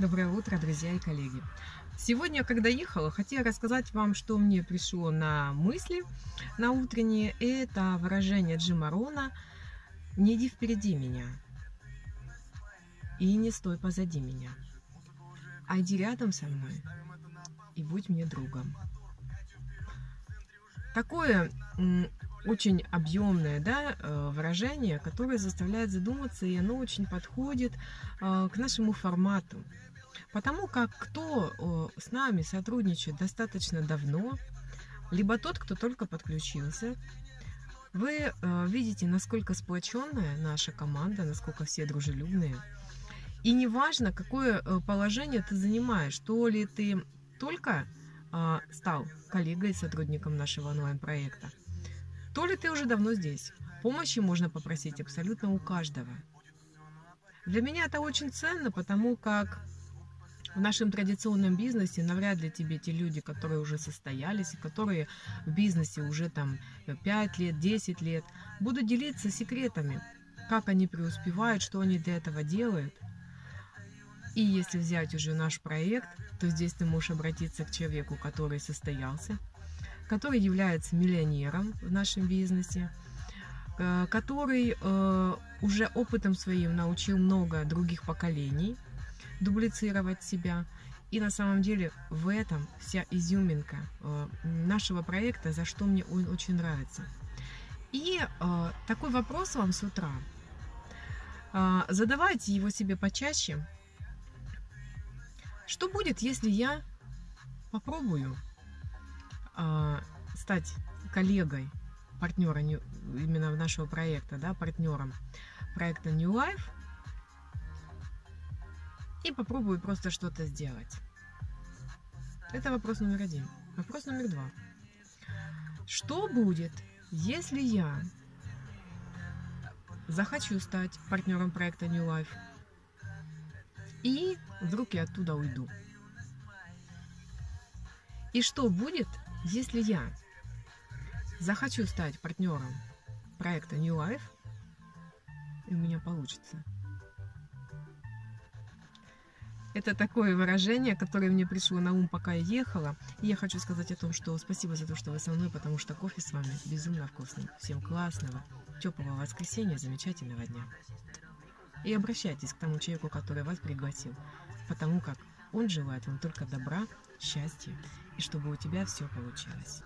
Доброе утро, друзья и коллеги. Сегодня, когда ехала, хотела рассказать вам, что мне пришло на мысли на утренние. Это выражение Джима Рона «Не иди впереди меня и не стой позади меня, а иди рядом со мной и будь мне другом». Такое очень объемное да, э, выражение, которое заставляет задуматься, и оно очень подходит э, к нашему формату. Потому как кто с нами сотрудничает достаточно давно, либо тот, кто только подключился, вы э, видите, насколько сплоченная наша команда, насколько все дружелюбные. И неважно, какое положение ты занимаешь, то ли ты только а, стал коллегой, сотрудником нашего онлайн-проекта, то ли ты уже давно здесь. Помощи можно попросить абсолютно у каждого. Для меня это очень ценно, потому как в нашем традиционном бизнесе навряд ли тебе те люди, которые уже состоялись, и которые в бизнесе уже там 5 лет, 10 лет, будут делиться секретами, как они преуспевают, что они для этого делают. И если взять уже наш проект, то здесь ты можешь обратиться к человеку, который состоялся, который является миллионером в нашем бизнесе, э, который э, уже опытом своим научил много других поколений дублицировать себя. И на самом деле в этом вся изюминка э, нашего проекта, за что мне он очень нравится. И такой вопрос вам с утра. Задавайте его себе почаще. Что будет, если я попробую стать коллегой, партнера именно нашего проекта, да, партнером проекта New Life, и попробую просто что-то сделать. Это вопрос номер один. Вопрос номер два. Что будет, если я захочу стать партнером проекта New Life, и вдруг я оттуда уйду? И что будет, если я захочу стать партнером проекта New Life, и у меня получится. Это такое выражение, которое мне пришло на ум, пока я ехала. И я хочу сказать о том, что спасибо за то, что вы со мной, потому что кофе с вами безумно вкусный. Всем классного, теплого воскресенья, замечательного дня. И обращайтесь к тому человеку, который вас пригласил, потому как он желает вам только добра, счастья и чтобы у тебя все получилось.